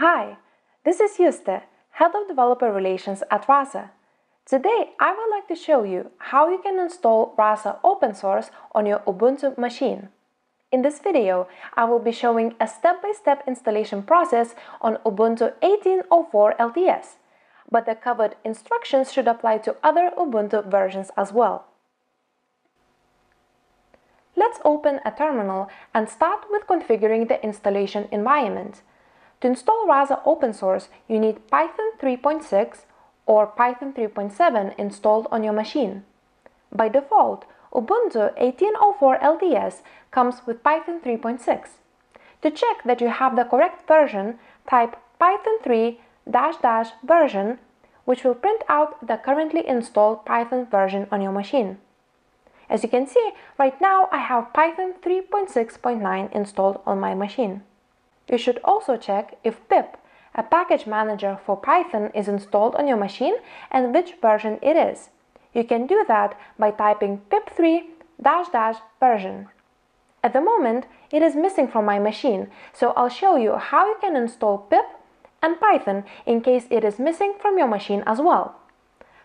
Hi, this is Juste, Head of Developer Relations at Rasa. Today, I would like to show you how you can install Rasa open source on your Ubuntu machine. In this video, I will be showing a step-by-step -step installation process on Ubuntu 18.04 LTS, but the covered instructions should apply to other Ubuntu versions as well. Let's open a terminal and start with configuring the installation environment. To install Rasa open source, you need Python 3.6 or Python 3.7 installed on your machine. By default, Ubuntu 18.04 LTS comes with Python 3.6. To check that you have the correct version, type python 3 version, which will print out the currently installed Python version on your machine. As you can see, right now I have Python 3.6.9 installed on my machine. You should also check if pip, a package manager for Python, is installed on your machine and which version it is. You can do that by typing pip3 dash dash version. At the moment, it is missing from my machine, so I'll show you how you can install pip and Python in case it is missing from your machine as well.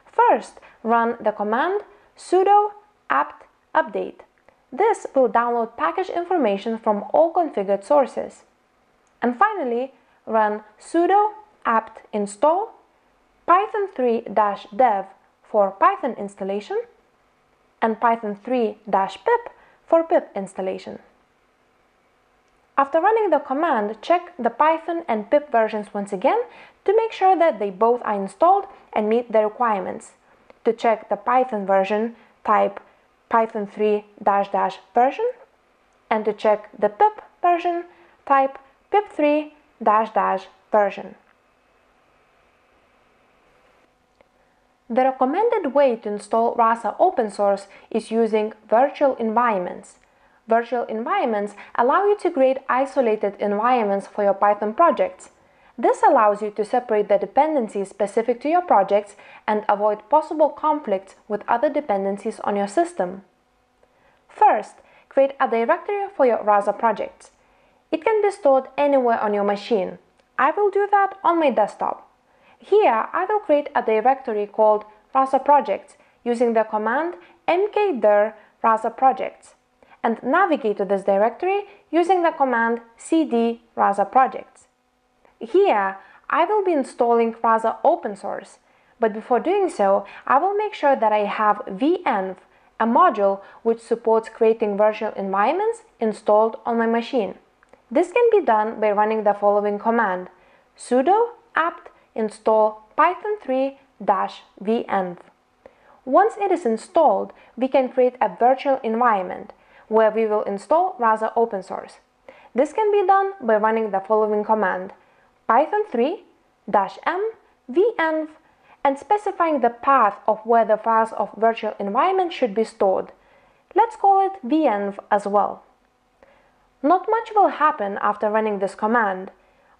First, run the command sudo apt update. This will download package information from all configured sources. And finally, run sudo apt install python 3-dev for Python installation and python 3-pip for pip installation. After running the command, check the Python and pip versions once again to make sure that they both are installed and meet the requirements. To check the Python version, type python 3-version and to check the pip version, type pip3 dash dash version. The recommended way to install Rasa open source is using virtual environments. Virtual environments allow you to create isolated environments for your Python projects. This allows you to separate the dependencies specific to your projects and avoid possible conflicts with other dependencies on your system. First, create a directory for your Rasa projects. It can be stored anywhere on your machine. I will do that on my desktop. Here, I will create a directory called Rasa Projects using the command mkdir rasa projects and navigate to this directory using the command cd rasa projects. Here, I will be installing Rasa open source, but before doing so, I will make sure that I have venv, a module which supports creating virtual environments installed on my machine. This can be done by running the following command sudo apt install python 3-venv. Once it is installed, we can create a virtual environment where we will install Rasa open source. This can be done by running the following command python 3-m venv and specifying the path of where the files of virtual environment should be stored. Let's call it venv as well. Not much will happen after running this command,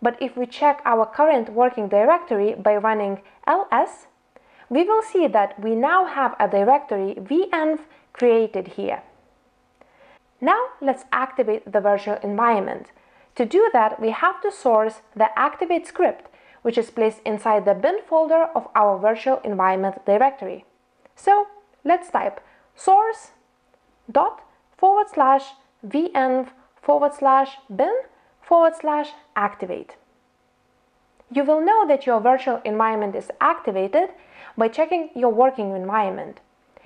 but if we check our current working directory by running ls, we will see that we now have a directory venv created here. Now let's activate the virtual environment. To do that, we have to source the activate script, which is placed inside the bin folder of our virtual environment directory. So let's type source dot forward slash venv forward slash bin forward slash activate. You will know that your virtual environment is activated by checking your working environment.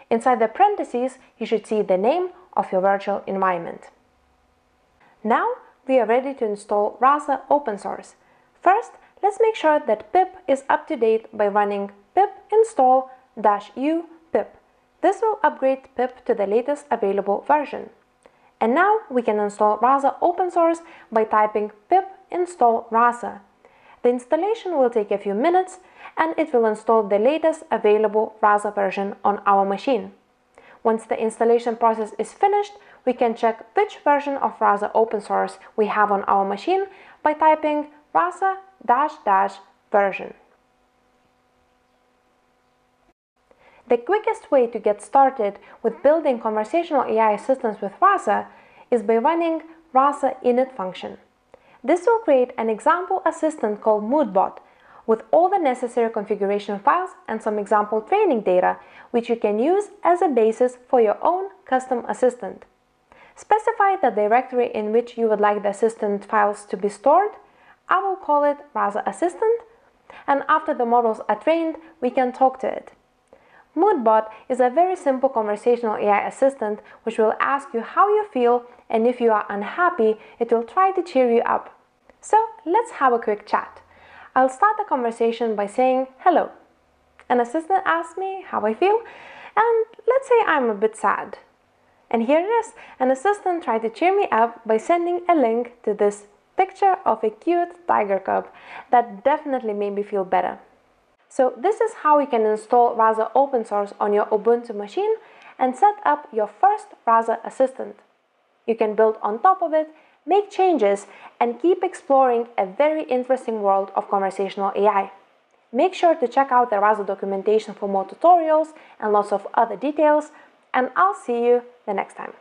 Inside the parentheses, you should see the name of your virtual environment. Now we are ready to install Rasa open source. First, let's make sure that pip is up to date by running pip install-u pip. This will upgrade pip to the latest available version. And now we can install Rasa open source by typing pip install Rasa. The installation will take a few minutes and it will install the latest available Rasa version on our machine. Once the installation process is finished, we can check which version of Rasa open source we have on our machine by typing rasa version. The quickest way to get started with building conversational AI assistants with Rasa is by running Rasa init function. This will create an example assistant called Moodbot with all the necessary configuration files and some example training data, which you can use as a basis for your own custom assistant. Specify the directory in which you would like the assistant files to be stored. I will call it Rasa Assistant, and after the models are trained, we can talk to it. Moodbot is a very simple conversational AI assistant which will ask you how you feel and if you are unhappy, it will try to cheer you up. So let's have a quick chat. I'll start the conversation by saying hello. An assistant asks me how I feel, and let's say I'm a bit sad. And here it is an assistant tried to cheer me up by sending a link to this picture of a cute tiger cub that definitely made me feel better. So this is how you can install Rasa open source on your Ubuntu machine and set up your first Rasa assistant. You can build on top of it, make changes, and keep exploring a very interesting world of conversational AI. Make sure to check out the Rasa documentation for more tutorials and lots of other details, and I'll see you the next time.